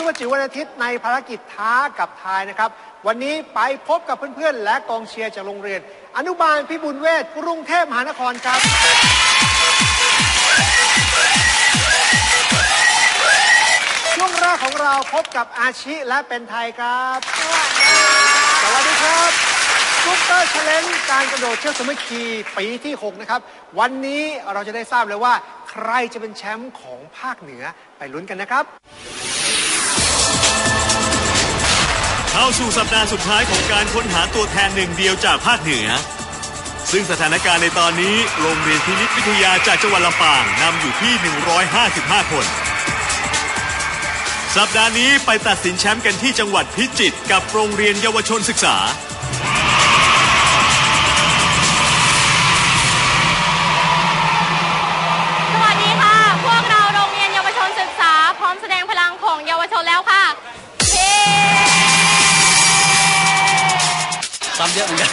ซุปเปอร์จิ๋ววันอาทิตย์ในภารกิจท้ากับทายนะครับ วันนี้ไปพบกับเพื่อนๆ และกองเชียร์จากโรงเรียน อนุบาลพิบูลเวทกรุงเทพมหานครครับ ช่วงแรกของเราพบกับอาชิและเป็นไทยครับ สวัสดีครับ super challenge การกระโดดเชือกสามัคคีปีที่ 6 นะครับ วันนี้เราจะได้ทราบเลยว่า ใครจะเป็นแชมป์ของภาคเหนือไปลุ้นกันนะครับ เข้าสู่สัปดาห์สุดท้ายของการค้นหาตัวแทนหนึ่งเดียวจากภาคเหนือ ซึ่งสถานการณ์ในตอนนี้โรงเรียนพินิจวิทยาจากจังหวัดลำปางนำอยู่ที่ 155 คน สัปดาห์นี้ไปตัดสินแชมป์กันที่จังหวัดพิจิตรกับโรงเรียนเยาวชนศึกษา ซ้อมเยอะเหมือนกัน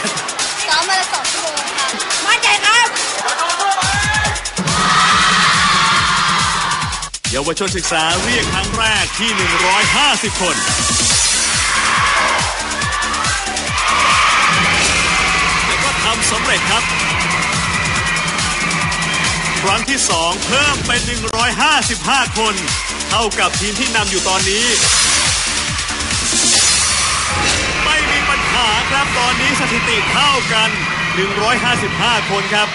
ซ้อมมาละสองชั่วโมงค่ะมั่นใจครับ เยาวชนศึกษาเรียกครั้งแรกที่ 150 คน แล้วก็ทำสำเร็จครับ ครั้งที่ 2 เพิ่มเป็น 155 คน เท่ากับทีมที่นำอยู่ตอนนี้ ตอนนี้สถิติเท่ากัน 155 คนครับ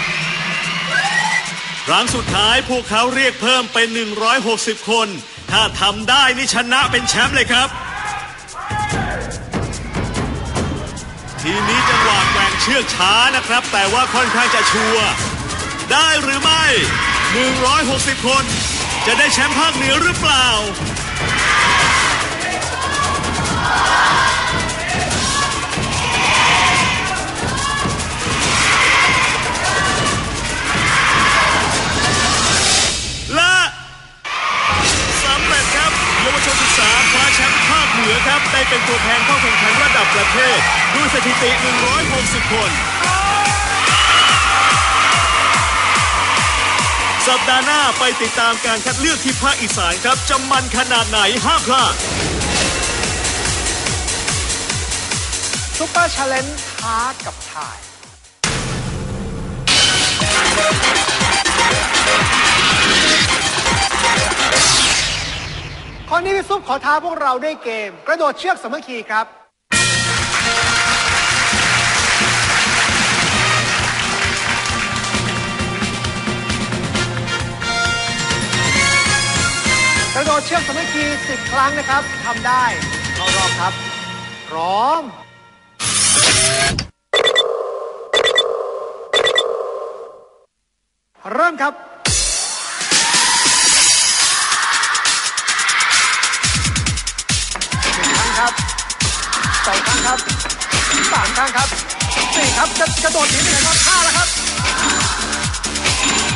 ครั้งสุดท้ายพวกเขาเรียกเพิ่มเป็น 160 คน ถ้าทำได้นี่ชนะเป็นแชมป์เลยครับ ทีนี้จังหวะแกว่งเชือกช้านะครับ แต่ว่าค่อนข้างจะชัวร์ได้หรือไม่ 160 คน จะได้แชมป์ภาคเหนือหรือเปล่า สถิติ 160 คน สัปดาห์หน้าไปติดตามการคัดเลือกที่ภาคอีสานครับจะมันขนาดไหนห้ามพลาดซุปเปอร์เชลเลนท้ากับทายข้อนี้พี่ซุปขอท้าพวกเราด้วยเกม กระโดดเชือกสามัคคีครับ กระโดดเชือกสามัคคี10 ครั้งนะครับทำได้เข้ารอบครับ พร้อม เริ่มครับ หนึ่งครั้งครับสองครั้งครับสามครั้งครับสี่ครับจะกระโดดหนีไปไหนครับห้าแล้วครับ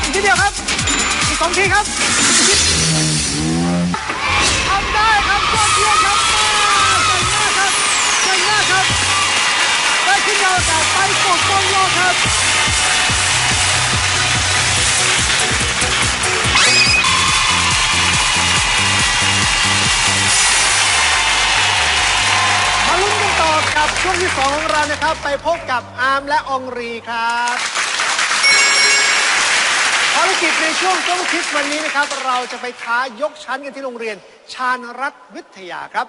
อีกทีเดียวครับ อีกสองทีครับำได้ครับยอดเยี่ยมครับเก่งมากครับเก่งมากครับ ได้ขึ้นยาวแต่ไปกดต้นโลกครับมาลุ้นกันต่อกับช่วงที่สองของเรานะครับ ไปพบกับอาร์มและองรีครับภารกิจในช่วงต้นคิดวันนี้นะครับ เราจะไปท้ายกชั้นกันที่โรงเรียน ชาญรัฐวิทยาครับ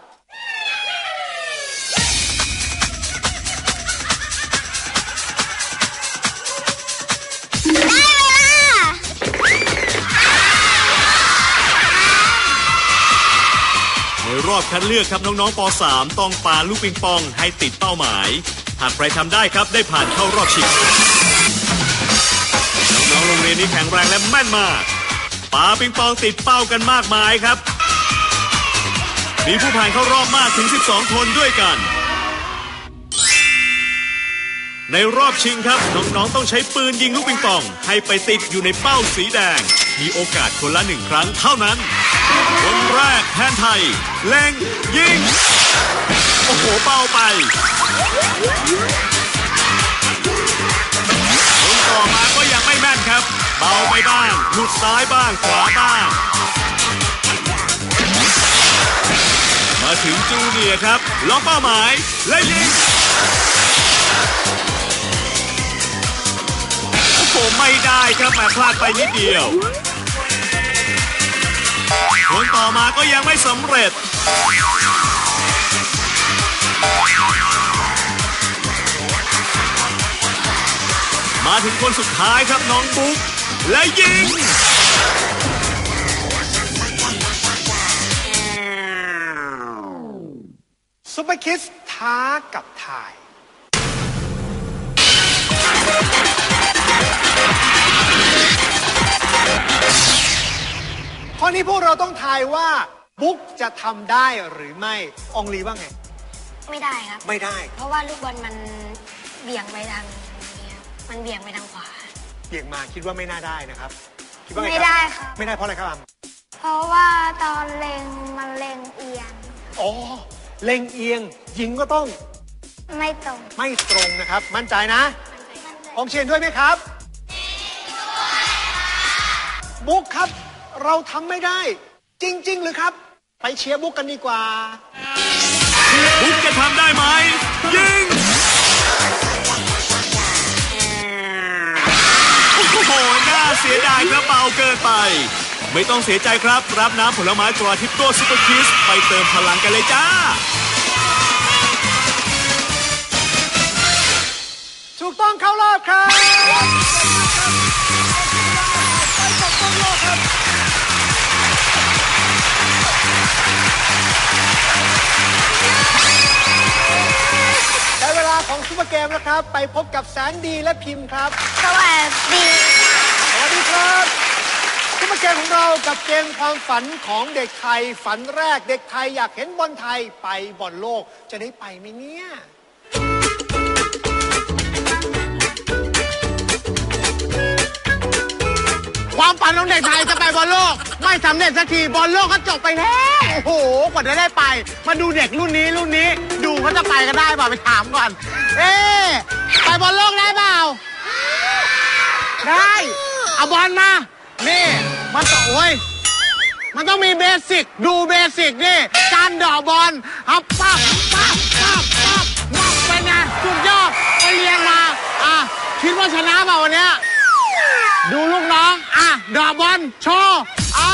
ในรอบคัดเลือกครับน้องๆป .3 ต้องปาลูกปิงปองให้ติดเป้าหมาย หากใครทำได้ครับได้ผ่านเข้ารอบชิงน้องๆโรงเรียนนี้แข็งแรงและแม่นมากปาปิงปองติดเป้ากันมากมายครับ มีผู้ผ่านเข้ารอบมากถึง 12 คนด้วยกัน ในรอบชิงครับ น้องๆต้องใช้ปืนยิงลูกปิงปอง ให้ไปติดอยู่ในเป้าสีแดง มีโอกาสคนละหนึ่งครั้งเท่านั้น คนแรกแทนไทย เล็งยิง โอ้โหเป้าไปคนต่อมาก็ยังไม่แม่นครับ เบาไปบ้างหลุดซ้ายบ้างขวาบ้าง ถึงจูเนียร์ครับล็อกเป้าหมาย และยิง โอ้โห ไม่ได้ครับแหมพลาดไปนิดเดียวคนต่อมาก็ยังไม่สำเร็จ มาถึงคนสุดท้ายครับน้องบุ๊กและยิง super kids ท้ากับทาย ข้อนี้พวกเราต้องทายว่าบุ๊กจะทำได้หรือไม่ อองลีว่าไง ไม่ได้ครับ ไม่ได้ เพราะว่าลูกบอลมันเบี่ยงไปทางนี้ครับมันเบี่ยงไปทางขวา เบี่ยงมาคิดว่าไม่น่าได้นะครับคิดว่าไงไม่ได้ครับ ไม่ได้เพราะอะไรครับอามเพราะว่าตอนเล็งมันเล็งเอียง อ๋อ เล็งเอียงยิงก็ต้องไม่ตรงไม่ตรงนะครับ มั่นใจนะอองเชียนด้วยไหมครับ บุ๊กครับ เราทำไม่ได้ จริง ๆ หรือครับ ไปเชียร์บุ๊กกันดีกว่า บุ๊กจะทำได้ไหม ยิง โอ้โห น่าเสียดายครับเบาเกินไป ไม่ต้องเสียใจครับ รับน้ำผลไม้ตราทิปโก้ super kids ไปเติมพลังกันเลยจ้า ถูกต้องเข้ารอบครับไปตกต้องรอบครับได้เวลาของซุปเปอร์เกมแล้วครับ ไปพบกับแสนดีและพิมพ์ครับ สวัสดี สวัสดีครับ ซุปเปอร์เกมของเรากับเกมความฝันของเด็กไทยฝันแรกเด็กไทยอยากเห็นบอลไทยไปบอลโลกจะได้ไปไหมเนี่ยความฝันของเด็กไทยจะไปบอลโลก ไม่สำเร็จสักทีบอลโลกก็จบไปแล้วโอ้โหกว่าจะได้ไป มาดูเด็กรุ่นนี้รุ่นนี้ ดูเขาจะไปกันได้เปล่าไปถามก่อน เอ๊ไปบอลโลกได้เปล่าได้เอาบอลมา นี่ มันต้องโอ้ยมันต้องมี basic ดู basic นี่ การเดาะบอลอับปั๊บปั๊บปั๊บปั๊บปั๊บเป็นไงสุดยอดไปเรียนมา อะ คิดว่าชนะเปล่าวันเนี้ยดูลูกน้อง อะดอบอลโชว์อะ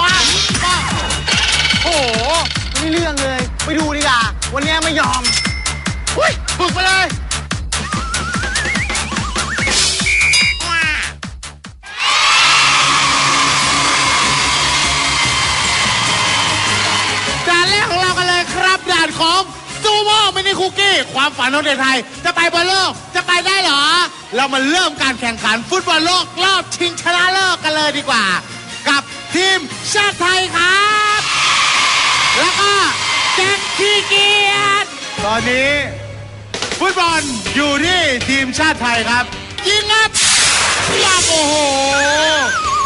ป้าป้าโอ้โหไม่เรื่องเลย ไปดูดีกว่า วันนี้ไม่ยอมอุ้ยฝึกไปเลย ม่มินิคุกกี้ ความฝันของเด็กไทย จะไปบอลโลกจะไปได้เหรอ เรามาเริ่มการแข่งขันฟุตบอลโลกรอบชิงชนะเลิศกันเลยดีกว่า กับทีมชาติไทยครับ แล้วก็แจ็คขี้เกียจตอนนี้ ฟุตบอลอยู่ที่ทีมชาติไทยครับ ยิงครับว้าโอ้โห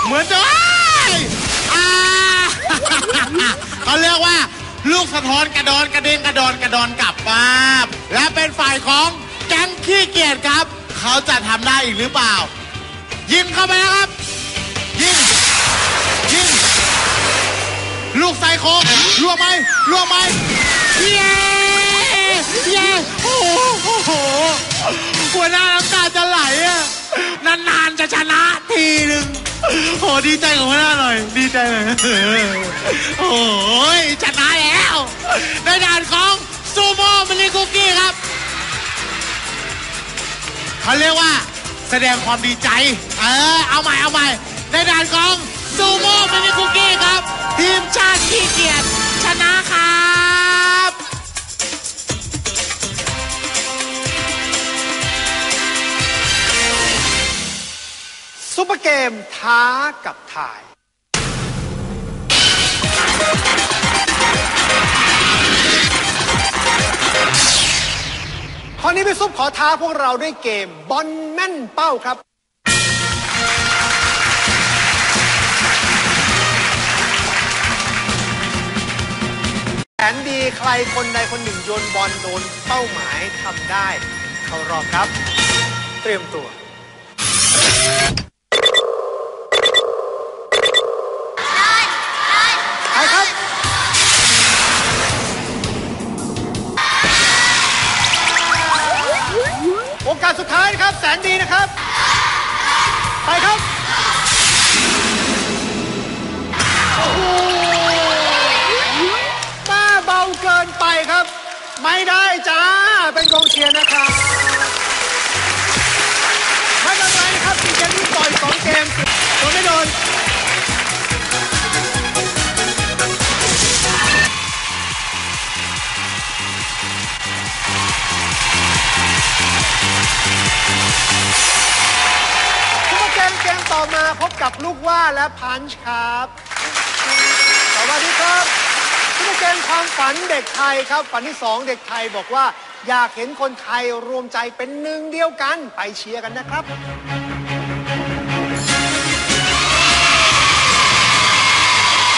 เหมือนจะอ้ายอ่าเขาเรียกว่า ลูกสะท้อนกระดอนกระเด็นกระดอนกระดอนกลับมาและเป็นฝ่ายของแก๊งขี้เกียจครับ เขาจะทำได้อีกหรือเปล่า ยิงเข้าไปแล้วครับ ยิง ยิง ลูกไซโค้งล่วงไหมล่วงไหมเย้เย้โอ้โหโอ้โหหัวหน้าน้ำตาจะไหลอะนานๆจะชนะทีหนึ่ง โอ้ดีใจกับหัวหน้าหน่อย ดีใจหน่อยโอ้ยชนะแล้วในด่านของซูโม่มินิคุกกี้ครับเขาเรียกว่าแสดงความดีใจ เออ เอาใหม่ เอาใหม่ ในด่านของซูโม่มินิคุกกี้ครับ ทีมชาติขี้เกียจชนะครับ ซุปเปอร์เกมท้ากับถ่ายข้อนี้พี่ซุปขอท้าพวกเราด้วยเกมบอลแม่นเป้าครับ แผนดีใครคนใดคนหนึ่งโยนบอลโดนเป้าหมายทำได้ เข้ารอบครับ เตรียมตัว ไม่ได้จ้า เป็นกองเชียร์นะครับไม่เป็นไรนะครับสี่เกมที่ต่อยสองเกมโดนไม่โดนทุกเกมเกมต่อมาพบกับลูกว่าและพันช์ครับ สวัสดีครับ ทุกเกมความฝันเด็กไทยครับ ฝันที่สองเด็กไทยบอกว่า อยากเห็นคนไทยรวมใจเป็นหนึ่งเดียวกันไปเชียร์กันนะครับ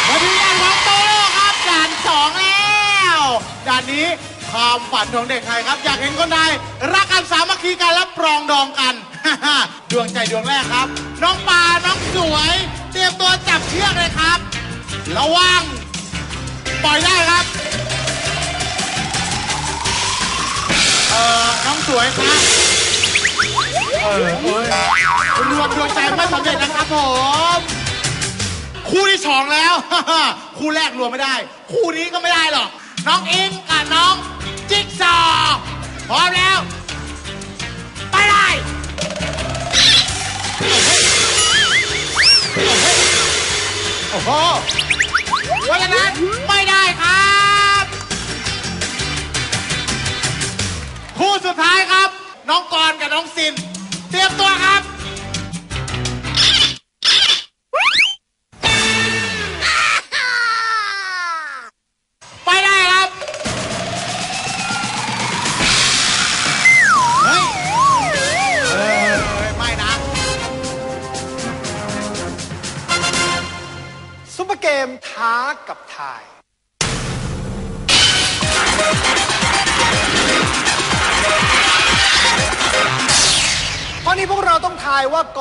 มาถึงด่านของโตโน่ครับด่านสองแล้วด่านนี้ความฝันของเด็กไทยครับ อยากเห็นคนไทยรักกันสามัคคีกันและปรองดองกัน ดวงใจดวงแรกครับ น้องปาน้องสวย เตรียมตัวจับเชือกเลยครับ ระวัง ปล่อยได้ครับ เอ่อ น้องสวยครับเออเอ้ยรวมดวงใจไม่สำเร็จนะครับผม คู่ที่สองแล้ว คู่แรกรวมไม่ได้ คู่นี้ก็ไม่ได้หรอก น้องอิงกับน้องจิ๊กซอว์พร้อมแล้ว ไปได้โอ้โห เพราะฉะนั้นไม่ได้ครับ คู่สุดท้ายครับ น้องกรณ์กับน้องซิน เตรียมตัวครับ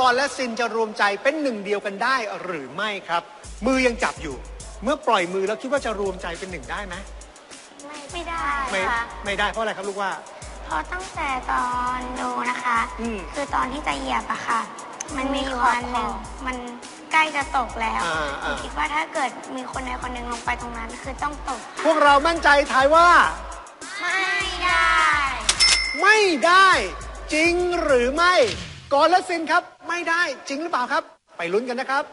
รและซินจะรวมใจเป็นหนึ่งเดียวกันได้หรือไม่ครับ มือยังจับอยู่ เมื่อปล่อยมือแล้วคิดว่าจะรวมใจเป็นหนึ่งได้ไหมไม่ได้ไม่ค่ะไม่ได้เพราะอะไรครับลูกว่า เพราะตั้งแต่ตอนดูนะคะ อืมคือตอนที่จะเหยียบอะค่ะ มันมีอยู่วันหนึ่งมันใกล้จะตกแล้วอ่าหนูอ่าคิดว่าถ้าเกิดมีคนใดคนหนึ่งลงไปตรงนั้น คือต้องตก พวกเรามั่นใจทายว่า ไม่ได้ ไม่ได้ จริงหรือไม่ กรและซินครับ ไม่ได้จริงหรือเปล่าครับ ไปลุ้นกันนะครับ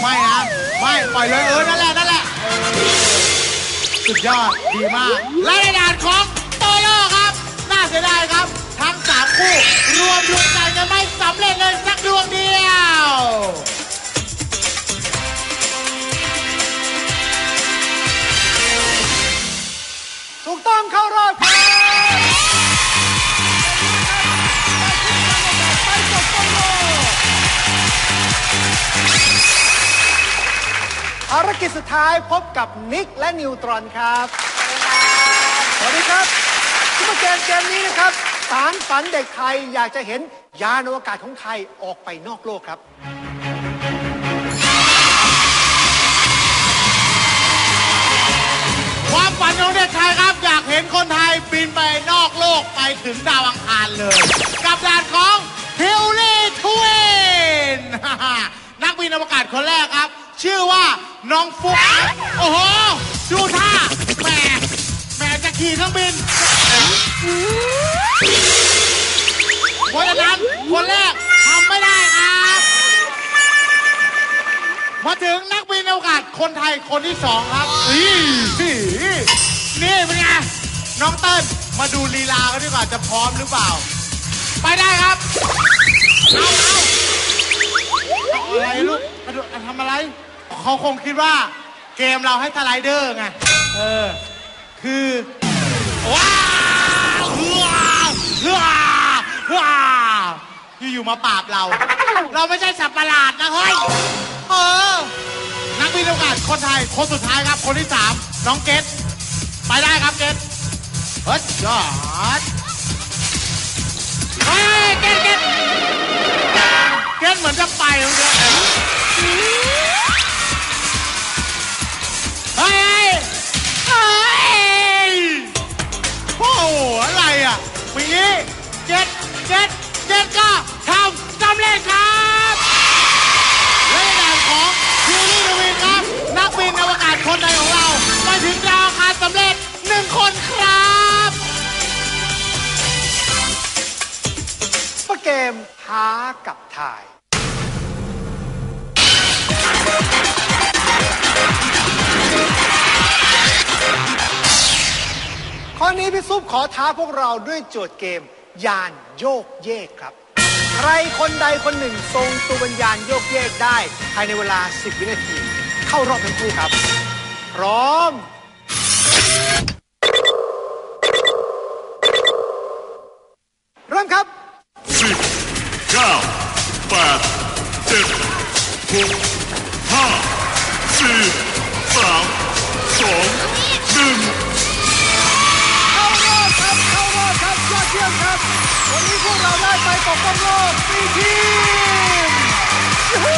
ไม่นะ ไม่ปล่อยเลยเออนั่นแหละนั่นแหละสุดยอดดีมาก และในด่านของโตโยครับ น่าเสียดายครับ ทั้งสามคู่ รวมดวงใจกันไม่สำเร็จเลยสักดวงดี ภารกิจสุดท้ายพบกับนิกและนิวตรอนครับ สวัสดีครับซุปเปอร์เกมเกมนี้นะครับ สารฝันเด็กไทยอยากจะเห็นยานอวกาศของไทยออกไปนอกโลกครับ ความฝันของเด็กไทยครับ อยากเห็นคนไทยบินไปนอกโลกไปถึงดาวอังคารเลย กับด่านของฮิลลี่ทวินนักบินอวกาศคนแรกครับ ชื่อว่าน้องฟุกครับโอ้โห ดูท่าแหมแหมจะขี่เครื่องบินเพราะฉะนั้นคนแรกทำไม่ได้ครับมาถึงนักบินอวกาศคนไทยคนที่สองครับอีนี่เป็นไงน้องเติ้ลมาดูลีลากันดีกว่าจะพร้อมหรือเปล่า ไปได้ครับเอาเอาเอาอะไรลูกมาดูทำอะไร เขาคงคิดว่าเกมเราให้สไลเดอร์ไง เออ คือว้าวว้าวว้าวว้าวอยู่ๆมาปราบเรา เราไม่ใช่สัตว์ประหลาดนะเฮ้ย เออ นักบินอวกาศคนไทย คนสุดท้ายครับ คนที่สามน้องเกตไปได้ครับเกตเฮ้ยยอดเฮ้ยเกตเกตเกตเหมือนจะไปเมื่อกี้เฮ้ย เฮ้ยเฮ้ยโอ้โหอะไรอะปีนี้เจ็ดเจ็ดเจ็ดก็ทำสำเร็จครับและในนามของคิวรี่ดวินครับ นักบินอวกาศคนใดของเราไปถึงดาวอังคารสำเร็จหนึ่งคนครับปร์เกมท้ากับทาย ข้อนี้พี่ซุปขอท้าพวกเราด้วยโจทย์เกม ยานโยกเยกครับ ใครคนใดคนหนึ่งทรงตัวเป็นยานโยกเยกได้ ภายในเวลา 10 วินาที เข้ารอบทั้งคู่ครับ พร้อม เริ่มครับ สิบเก้าแปดเจ็ดหกห้าสี่ วันนี้พวกเราได้ไปปกป้องโลกสี่ทีมยูฮู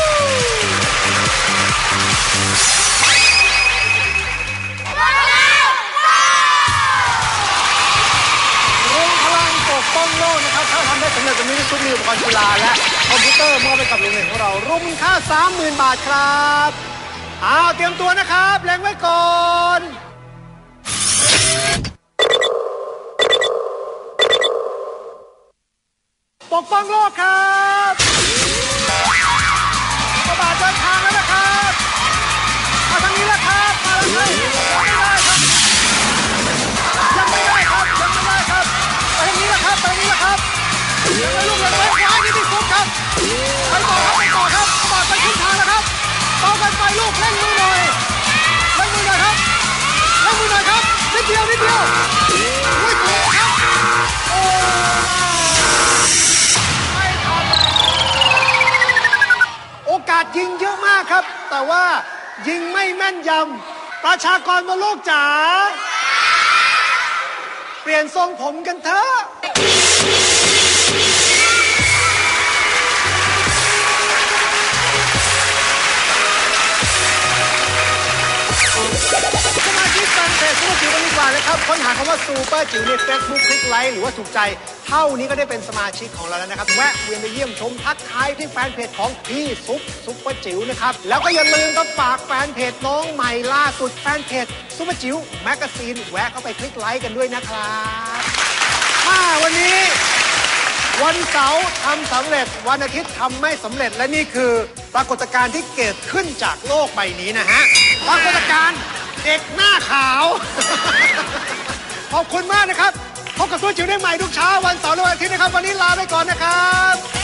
รวมพลังปกป้องโลกนะครับ ถ้าทำได้สำเร็จจะมีชุดมีอุปกรณ์กีฬาและคอมพิวเตอร์มอบไปกับโรงเรียนของเรารวมมูลค่า 30,000 บาทครับ อ้าว เตรียมตัวนะครับแรงไว้ก่อน กป้องโลกครับประบาทเดินทางแล้วนะครับมาทางนี้แล้วครับมาแล้วครับยังไม่ได้ครับยังไม่ได้ครับยังไม่ได้ครับไปทางนี้แล้วครับไปทางนี้แล้วครับยังไม่ลูกยังไม่ขวานี่ที่สุดครับไปต่อครับไปต่อครับประบาทไปขึ้นทางแล้วครับต่อกันไปลูกเร่งมือหน่อยเร่งมือหน่อยครับเร่งมือหน่อยครับนิดเดียวนิดเดียวอุ้ยถูครับโอ้ แต่ว่ายิงไม่แม่นยำประชากรบนโลกจ๋าเปลี่ยนทรงผมกันเถอะสมาชิกแฟนเพจซูเปอร์จิ๋วกันดีกว่านะครับ ค้นหาคำว่าซูเปอร์จิ๋วใน Facebook คลิกไลค์หรือว่าถูกใจ เท่านี้ก็ได้เป็นสมาชิกของเราแล้วนะครับ แวะเวียนไปเยี่ยมชมทักทายที่แฟนเพจของพี่ซุปซุปเปอร์จิ๋วนะครับ แล้วก็อย่าลืมก็ฝากแฟนเพจน้องใหม่ล่าสุดแฟนเพจซูเปอร์จิ๋ว magazine แวะเข้าไปคลิกไลค์กันด้วยนะครับมาวันนี้ วันเสาร์ทำสำเร็จวันอาทิตย์ทำไม่สำเร็จและนี่คือ ปรากฏการณ์ที่เกิดขึ้นจากโลกใบนี้นะฮะปรากฏการณ์เด็กหน้าขาว ขอบคุณมากนะครับ พบกับตัวจิ๋วได้ใหม่ทุกเช้าวันเสาร์และวันอาทิตย์นะครับ วันนี้ลาไปก่อนนะครับ